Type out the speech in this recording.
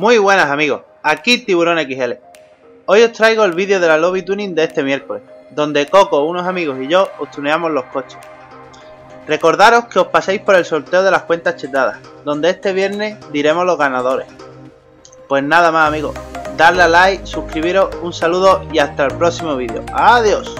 Muy buenas amigos, aquí Tiburón XL. Hoy os traigo el vídeo de la lobby tuning de este miércoles, donde Coco, unos amigos y yo os tuneamos los coches. Recordaros que os paséis por el sorteo de las cuentas chetadas, donde este viernes diremos los ganadores. Pues nada más amigos, darle a like, suscribiros, un saludo y hasta el próximo vídeo. Adiós.